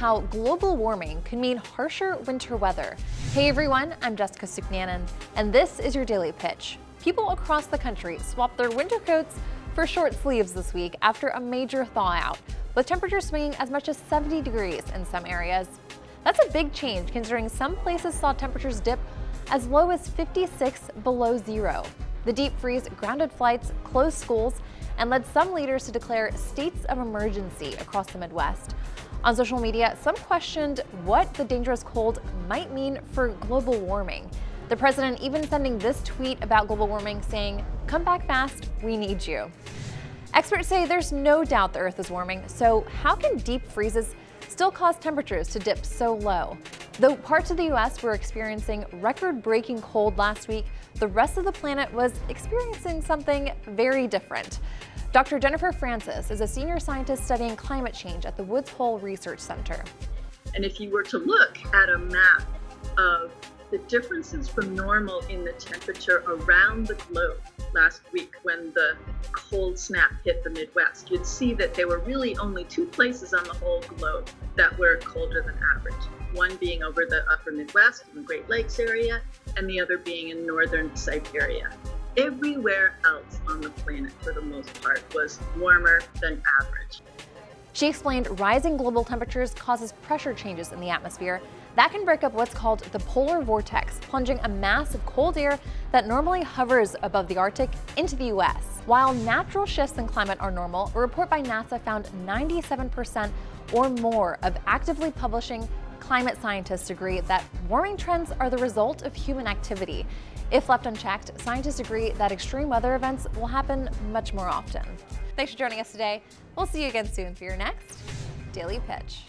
how global warming could mean harsher winter weather. Hey everyone, I'm Jessica Suknanen, and this is your Daily Pitch. People across the country swapped their winter coats for short sleeves this week after a major thaw out, with temperatures swinging as much as 70 degrees in some areas. That's a big change considering some places saw temperatures dip as low as 56 below zero. The deep freeze grounded flights, closed schools, and led some leaders to declare states of emergency across the Midwest. On social media, some questioned what the dangerous cold might mean for global warming. The president even sending this tweet about global warming saying, Come back fast, we need you. Experts say there's no doubt the Earth is warming, so how can deep freezes still cause temperatures to dip so low? Though parts of the U.S. were experiencing record-breaking cold last week, the rest of the planet was experiencing something very different. Dr. Jennifer Francis is a senior scientist studying climate change at the Woods Hole Research Center. And if you were to look at a map of the differences from normal in the temperature around the globe last week when the cold snap hit the Midwest, you'd see that there were really only two places on the whole globe that were colder than average. One being over the upper Midwest in the Great Lakes area, and the other being in northern Siberia. Everywhere else on the planet, for the most part, was warmer than average. She explained rising global temperatures causes pressure changes in the atmosphere that can break up what's called the polar vortex, plunging a mass of cold air that normally hovers above the Arctic into the U.S. While natural shifts in climate are normal, a report by NASA found 97% or more of actively publishing climate scientists agree that warming trends are the result of human activity. If left unchecked, scientists agree that extreme weather events will happen much more often. Thanks for joining us today. We'll see you again soon for your next Daily Pitch.